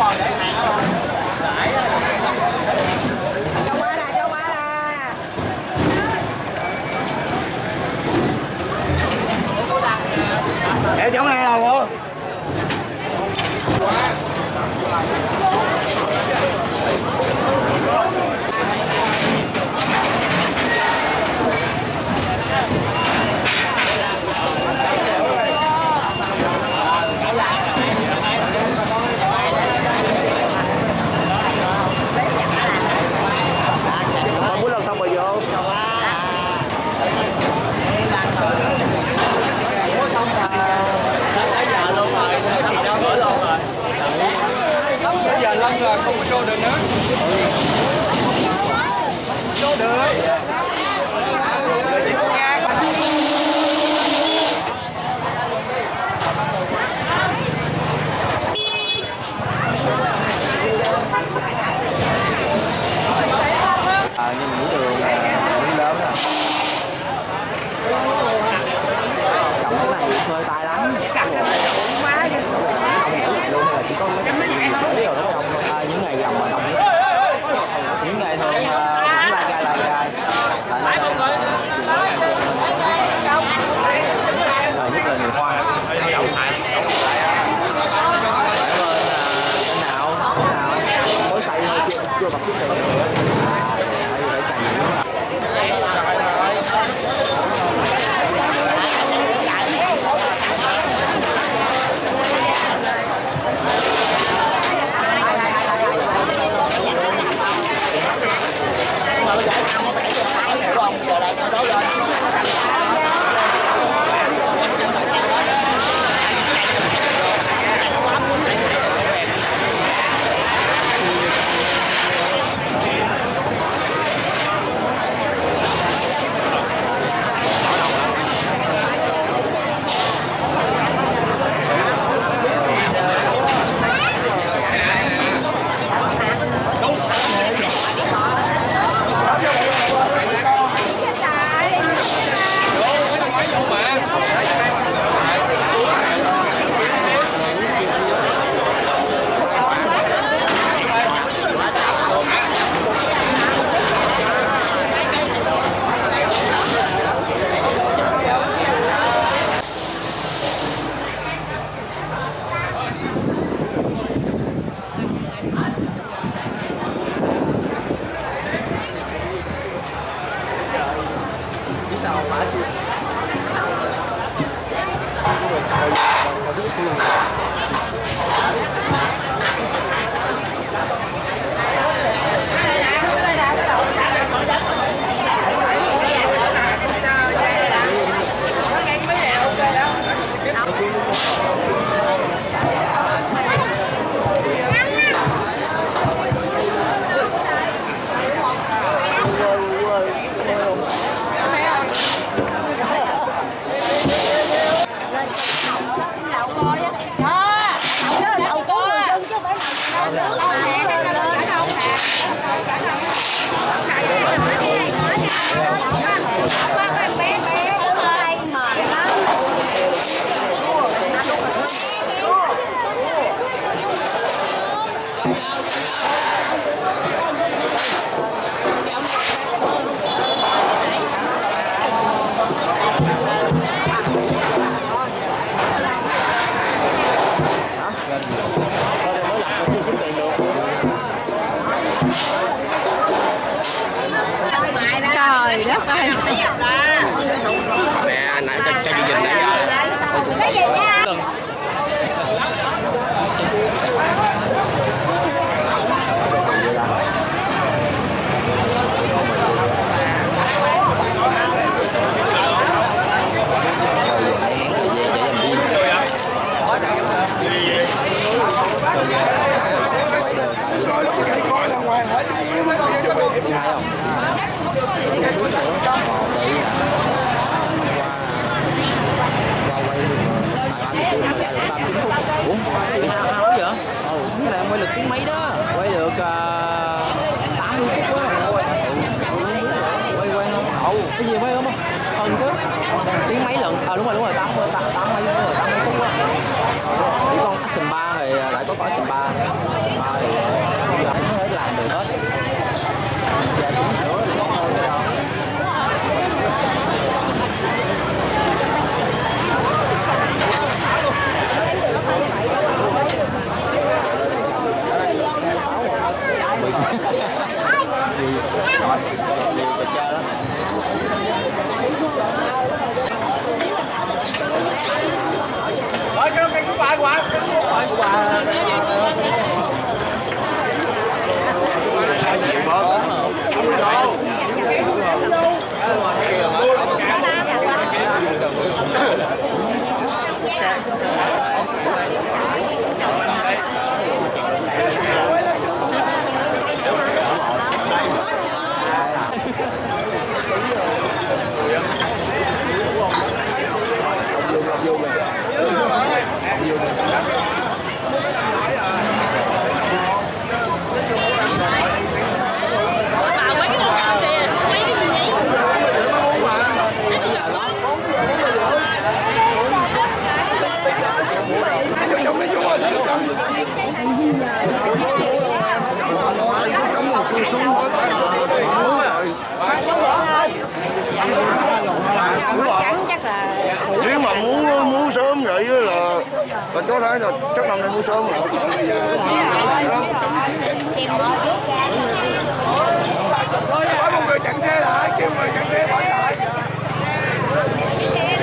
好人。người tài lắm. Oh, you. 对来了，你要发。没有。Rồi cái cái quả quả quả quả Trắng chắc là nếu mà muốn muốn sớm vậy á là mình có thấy là chắc năm nay mua sớm rồi chèo một hỏi một người chặn xe lại kêu người chặn xe hỏi lại Xe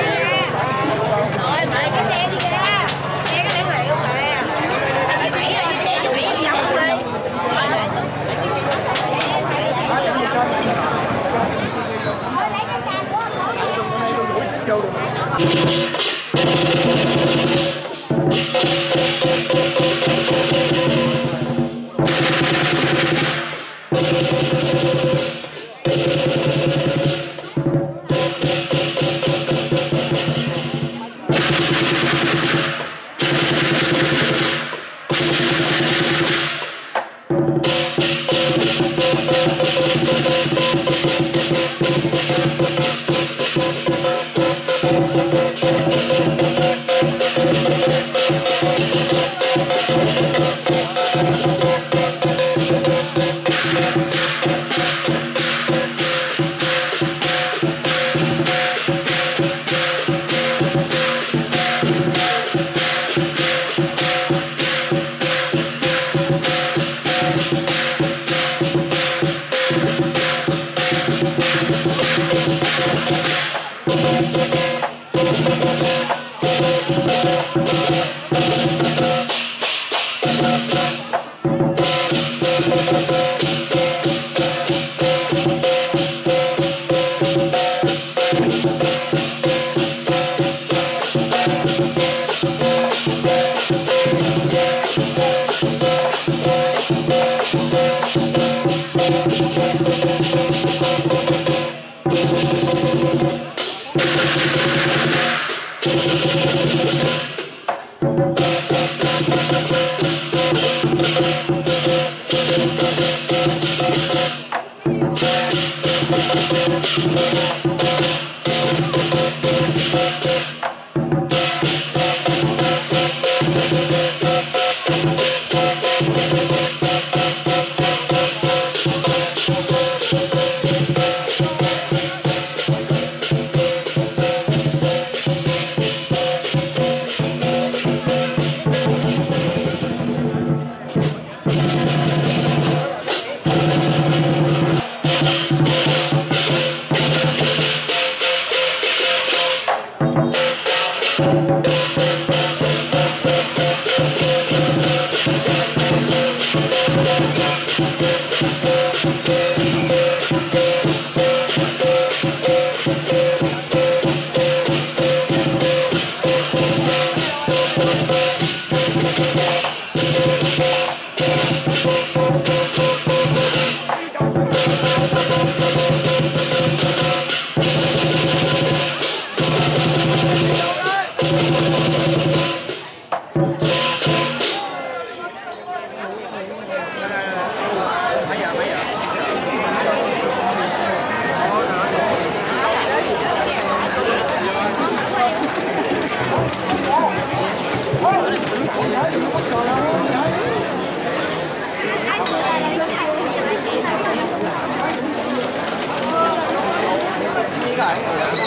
đi cái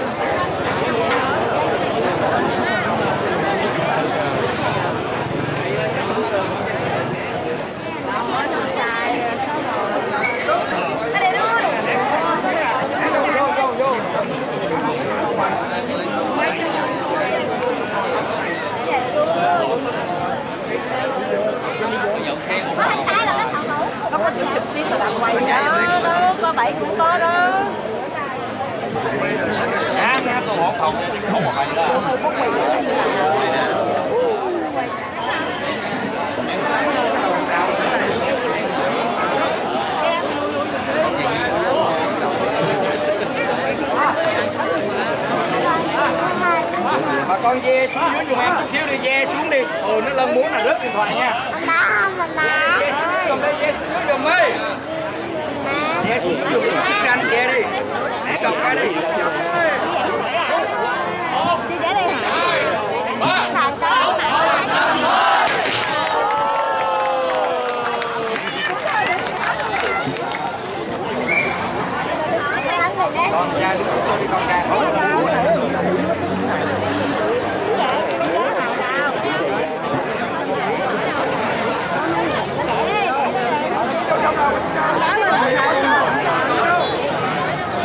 con ve xuống dưới giùm em chút xíu đi, ve xuống đi. Ừ, nó lân muốn là rớt điện thoại nha. đó mà má Ve xuống dưới giùm đi, ve xuống dưới giùm đi. Ve xuống dưới giùm đi, chiếc canh, ve đi. Né cọc ra đi. đi để đây hả thằng có Con ra đi, con ra.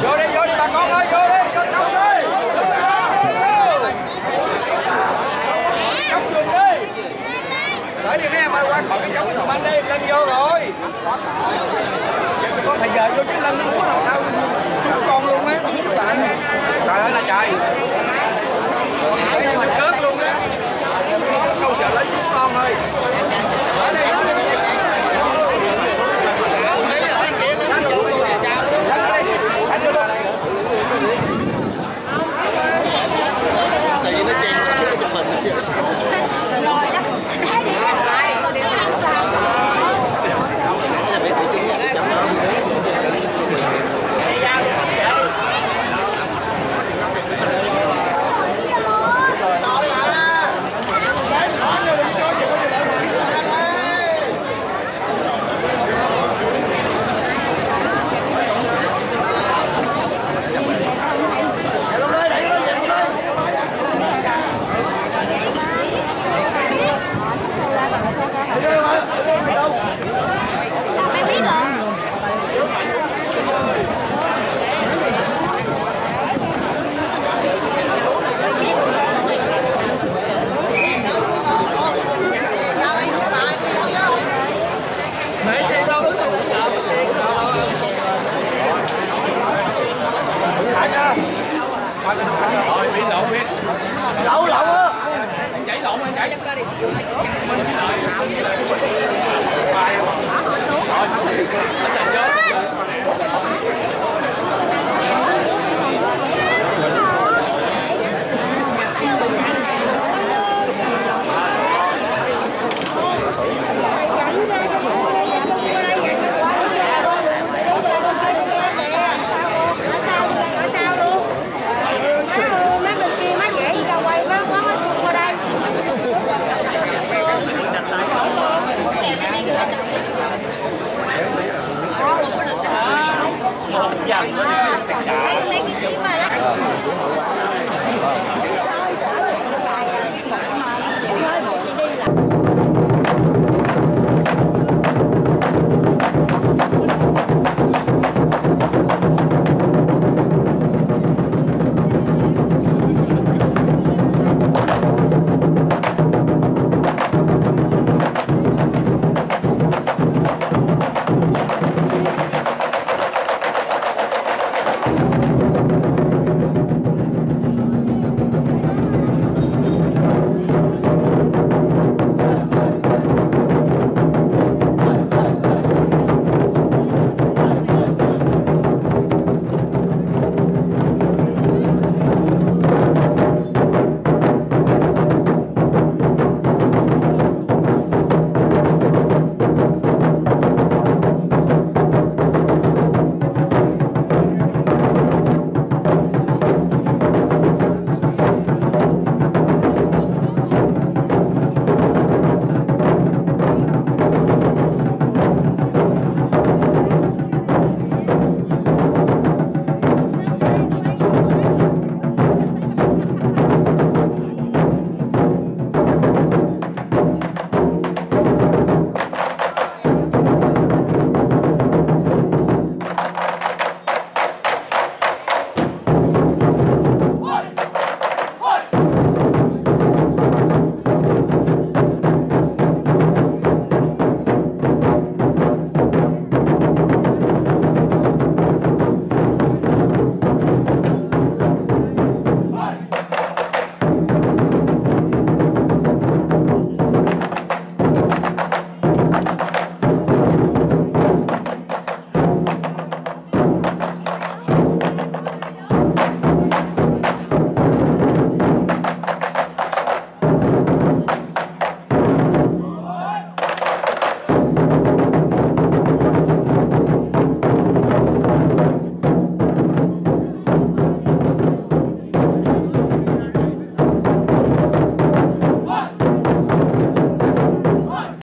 Vô đi, vô đi bà con ơi, vô đi, vô trong đi. Trong giùm đi. Đợi đi mấy em cái giống giùm anh đi, lên vô rồi. Vậy thì con phải giờ vô chứ lên nó muốn làm sao? Chúng con luôn á. Trời ơi là trời. Cái như mình cướp luôn á. Nó không sợ lấy chúng con thôi. Ở đây